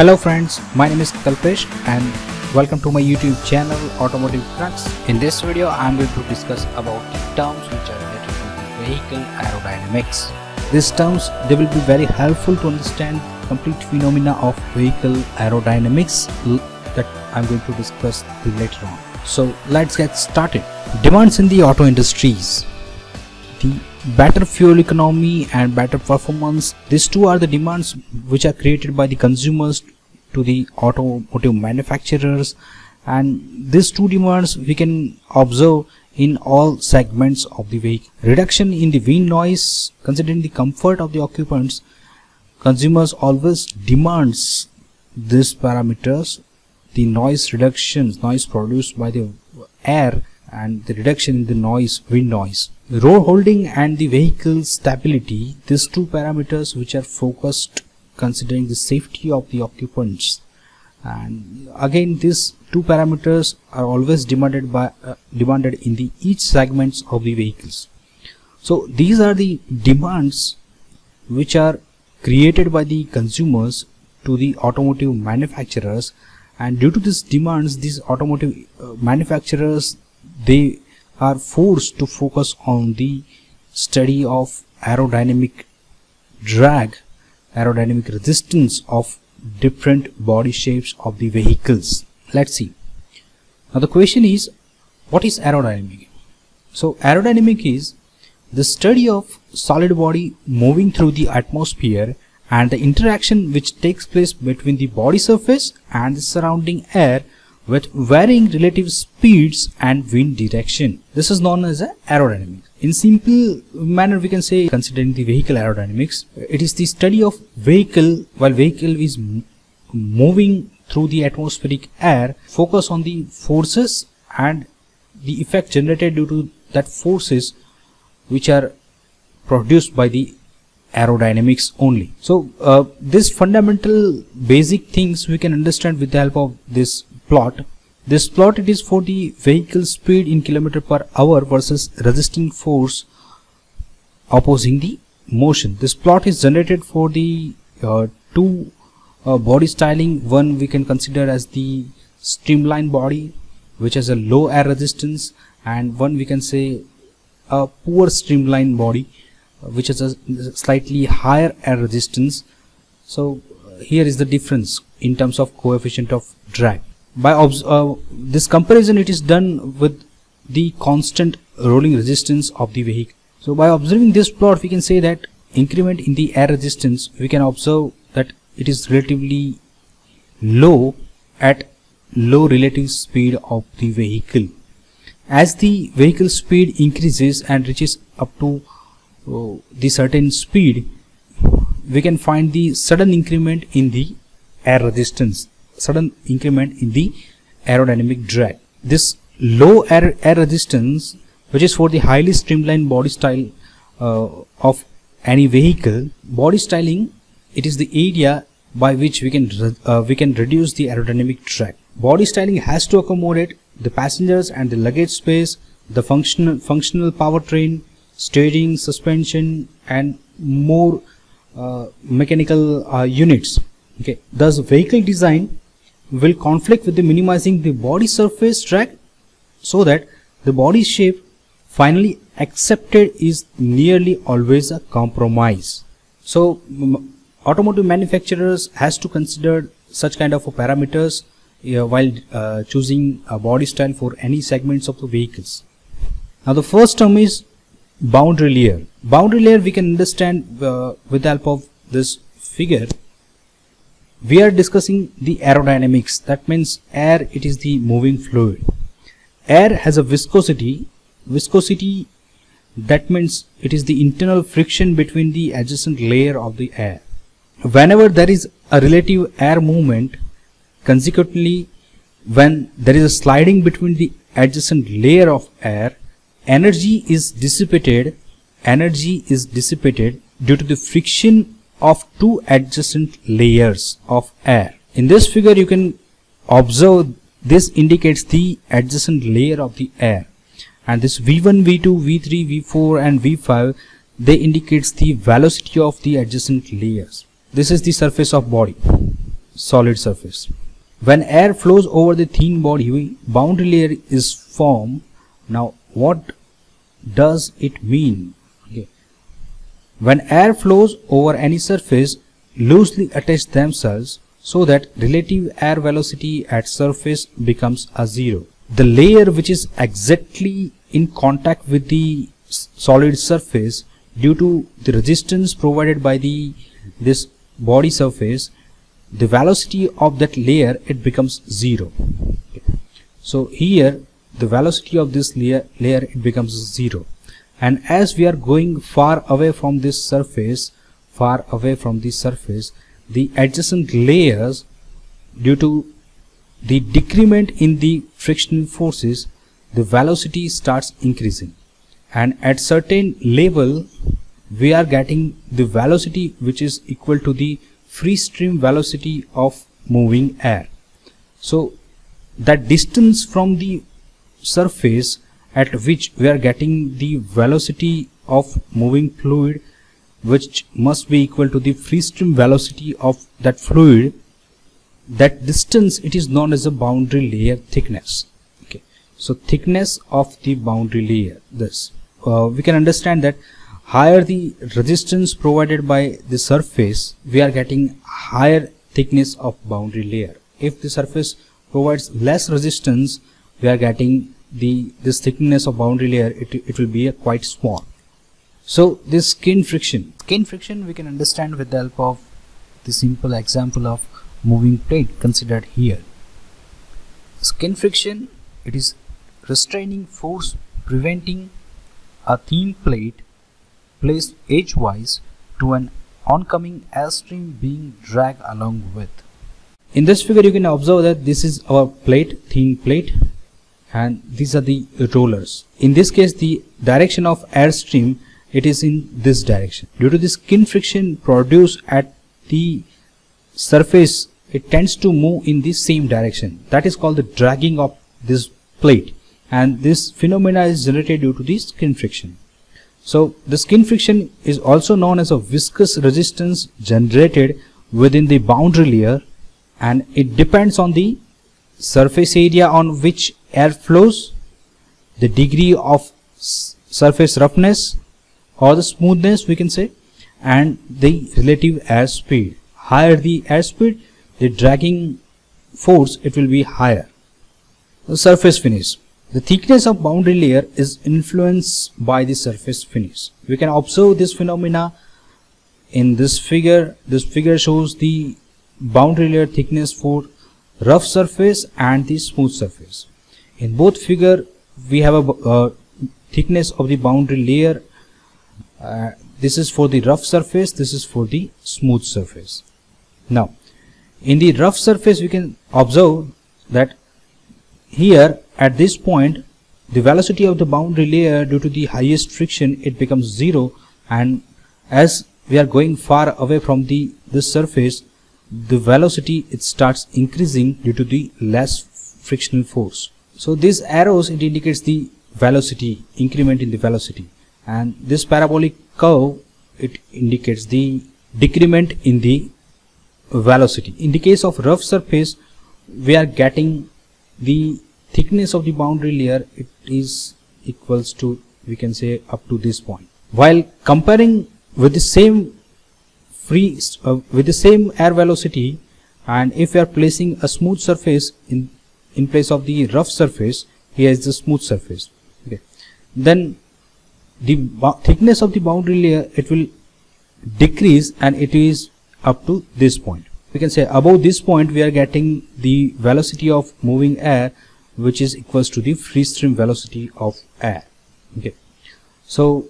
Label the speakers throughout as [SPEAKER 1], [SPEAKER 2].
[SPEAKER 1] Hello friends, my name is Kalpesh and welcome to my YouTube channel Automotive Crux. In this video, I am going to discuss about the terms which are related to the vehicle aerodynamics. These terms they will be very helpful to understand complete phenomena of vehicle aerodynamics that I am going to discuss later on. So let's get started. Demands in the auto industries. The better fuel economy and better performance. These two are the demands which are created by the consumers to the automotive manufacturers. And these two demands we can observe in all segments of the vehicle. Reduction in the wind noise considering the comfort of the occupants consumers always demands these parameters the noise reductions noise produced by the air and the reduction in the noise wind noise road holding and the vehicle stability these two parameters which are focused considering the safety of the occupants. And again these two parameters are always demanded by uh, demanded in the each segments of the vehicles. So these are the demands which are created by the consumers to the automotive manufacturers. And due to these demands these automotive uh, manufacturers they are forced to focus on the study of aerodynamic drag aerodynamic resistance of different body shapes of the vehicles. Let's see. Now the question is what is aerodynamic? So aerodynamic is the study of solid body moving through the atmosphere and the interaction which takes place between the body surface and the surrounding air with varying relative speeds and wind direction. This is known as aerodynamics. In simple manner we can say considering the vehicle aerodynamics, it is the study of vehicle while vehicle is moving through the atmospheric air, focus on the forces and the effect generated due to that forces which are produced by the aerodynamics only. So uh, this fundamental basic things we can understand with the help of this plot. This plot it is for the vehicle speed in kilometer per hour versus resisting force opposing the motion. This plot is generated for the uh, two uh, body styling. One we can consider as the streamlined body which has a low air resistance and one we can say a poor streamlined body uh, which has a slightly higher air resistance. So uh, here is the difference in terms of coefficient of drag by uh, this comparison it is done with the constant rolling resistance of the vehicle. So by observing this plot we can say that increment in the air resistance we can observe that it is relatively low at low relative speed of the vehicle. As the vehicle speed increases and reaches up to uh, the certain speed we can find the sudden increment in the air resistance sudden increment in the aerodynamic drag. This low air, air resistance which is for the highly streamlined body style uh, of any vehicle body styling it is the area by which we can uh, we can reduce the aerodynamic drag. Body styling has to accommodate the passengers and the luggage space the functional functional powertrain steering suspension and more uh, mechanical uh, units. Okay. Thus vehicle design will conflict with the minimizing the body surface drag so that the body shape finally accepted is nearly always a compromise. So automotive manufacturers has to consider such kind of parameters uh, while uh, choosing a body style for any segments of the vehicles. Now the first term is boundary layer. Boundary layer we can understand uh, with the help of this figure we are discussing the aerodynamics. That means air it is the moving fluid. Air has a viscosity. Viscosity that means it is the internal friction between the adjacent layer of the air. Whenever there is a relative air movement consequently when there is a sliding between the adjacent layer of air energy is dissipated. Energy is dissipated due to the friction of two adjacent layers of air. In this figure you can observe this indicates the adjacent layer of the air and this V1, V2, V3, V4 and V5 they indicates the velocity of the adjacent layers. This is the surface of body. solid surface. When air flows over the thin body, boundary layer is formed. Now what does it mean? When air flows over any surface, loosely attach themselves so that relative air velocity at surface becomes a zero. The layer which is exactly in contact with the solid surface due to the resistance provided by the this body surface the velocity of that layer it becomes zero so here the velocity of this layer, layer it becomes zero and as we are going far away from this surface far away from the surface the adjacent layers due to the decrement in the frictional forces the velocity starts increasing. And at certain level we are getting the velocity which is equal to the free stream velocity of moving air. So that distance from the surface at which we are getting the velocity of moving fluid which must be equal to the free stream velocity of that fluid. That distance it is known as a boundary layer thickness. Okay. So thickness of the boundary layer this. Uh, we can understand that higher the resistance provided by the surface we are getting higher thickness of boundary layer. If the surface provides less resistance we are getting the this thickness of boundary layer it, it will be a quite small. So this skin friction. Skin friction we can understand with the help of the simple example of moving plate considered here. Skin friction it is restraining force preventing a thin plate placed edgewise to an oncoming airstream being dragged along with. In this figure you can observe that this is our plate, thin plate and these are the rollers. In this case the direction of airstream it is in this direction. Due to the skin friction produced at the surface it tends to move in the same direction. That is called the dragging of this plate and this phenomena is generated due to the skin friction. So the skin friction is also known as a viscous resistance generated within the boundary layer and it depends on the surface area on which air flows, the degree of surface roughness or the smoothness we can say and the relative air speed. Higher the air speed, the dragging force it will be higher. The surface finish. The thickness of boundary layer is influenced by the surface finish. We can observe this phenomena in this figure. This figure shows the boundary layer thickness for rough surface and the smooth surface. In both figure we have a uh, thickness of the boundary layer. Uh, this is for the rough surface, this is for the smooth surface. Now in the rough surface we can observe that here at this point the velocity of the boundary layer due to the highest friction it becomes zero and as we are going far away from the this surface the velocity it starts increasing due to the less frictional force. So these arrows it indicates the velocity increment in the velocity. And this parabolic curve it indicates the decrement in the velocity. In the case of rough surface we are getting the thickness of the boundary layer it is equals to we can say up to this point. While comparing with the same free uh, with the same air velocity and if we are placing a smooth surface in in place of the rough surface here is the smooth surface. Okay. Then the thickness of the boundary layer it will decrease and it is up to this point. We can say above this point we are getting the velocity of moving air which is equals to the free stream velocity of air. Okay. So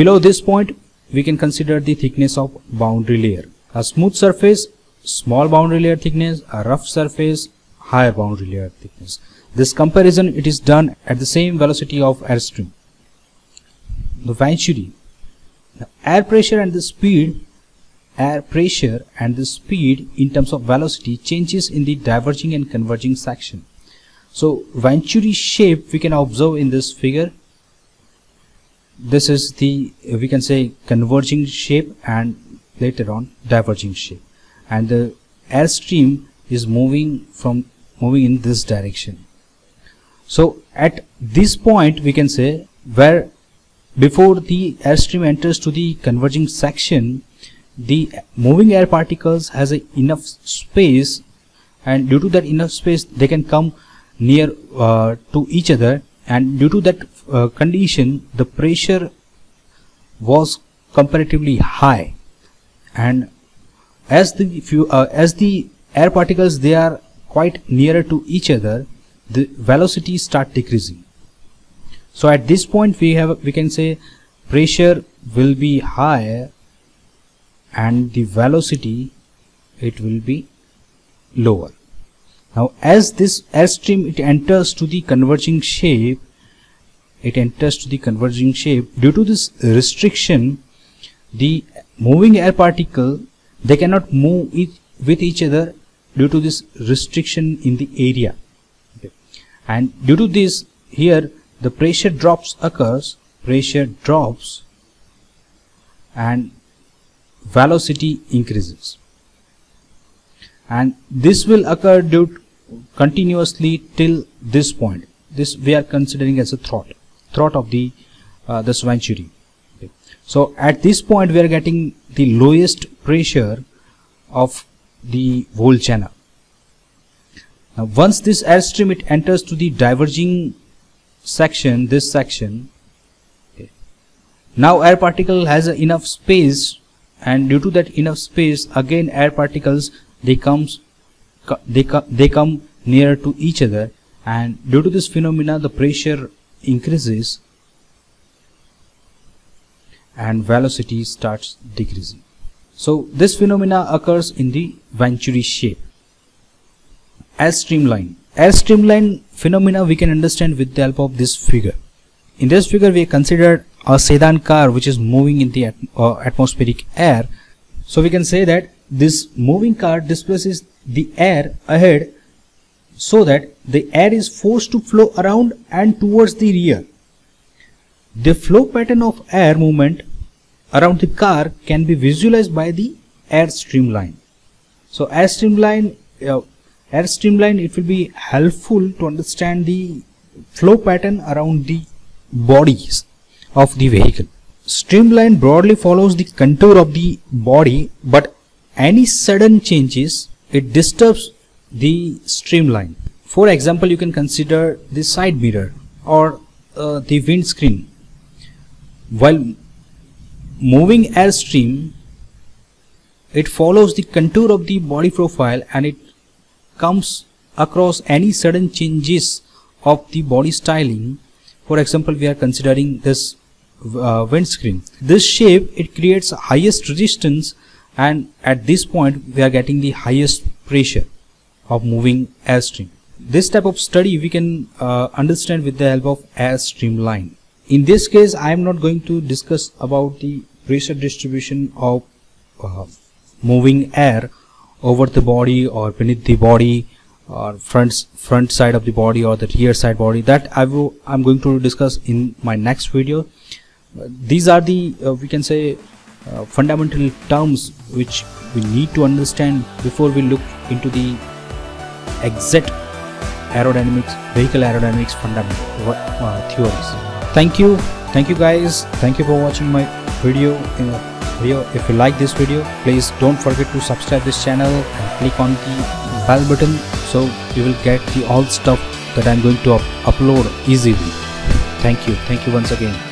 [SPEAKER 1] below this point we can consider the thickness of boundary layer. A smooth surface small boundary layer thickness a rough surface higher boundary layer thickness. This comparison it is done at the same velocity of airstream. The venturi the air pressure and the speed air pressure and the speed in terms of velocity changes in the diverging and converging section. So Venturi shape we can observe in this figure this is the we can say converging shape and later on diverging shape. And the airstream is moving from moving in this direction. So at this point we can say where before the airstream enters to the converging section the moving air particles has a enough space and due to that enough space they can come near uh, to each other and due to that uh, condition the pressure was comparatively high. And as the few, uh, as the air particles they are quite nearer to each other the velocity start decreasing. So at this point we have we can say pressure will be higher and the velocity it will be lower now as this airstream it enters to the converging shape it enters to the converging shape due to this restriction the moving air particle they cannot move it with each other due to this restriction in the area okay. and due to this here the pressure drops occurs pressure drops and velocity increases and this will occur due continuously till this point. This we are considering as a throat throat of the uh, this venturi okay. so at this point we are getting the lowest pressure of the whole channel. Now once this airstream it enters to the diverging section this section okay, now air particle has enough space and due to that enough space again air particles they comes they, they come nearer to each other and due to this phenomena the pressure increases and velocity starts decreasing. So this phenomena occurs in the venturi shape. As streamline as streamline phenomena we can understand with the help of this figure. In this figure we considered a sedan car which is moving in the uh, atmospheric air. So we can say that this moving car displaces the air ahead so that the air is forced to flow around and towards the rear the flow pattern of air movement around the car can be visualized by the air streamline so air streamline uh, air streamline it will be helpful to understand the flow pattern around the bodies of the vehicle. Streamline broadly follows the contour of the body but any sudden changes it disturbs the streamline. For example, you can consider the side mirror or uh, the windscreen. While moving airstream, it follows the contour of the body profile and it comes across any sudden changes of the body styling. For example, we are considering this uh, windscreen. This shape it creates highest resistance and at this point we are getting the highest pressure of moving airstream. This type of study we can uh, understand with the help of airstream line. In this case I am not going to discuss about the pressure distribution of uh, moving air over the body or beneath the body or front front side of the body or the rear side body that I will I'm going to discuss in my next video these are the uh, we can say uh, fundamental terms which we need to understand before we look into the exact aerodynamics vehicle aerodynamics fundamental uh, theories. Thank you. Thank you guys. Thank you for watching my video. Uh, video. If you like this video please don't forget to subscribe this channel and click on the bell button so you will get the all stuff that i'm going to up upload easily. Thank you. Thank you once again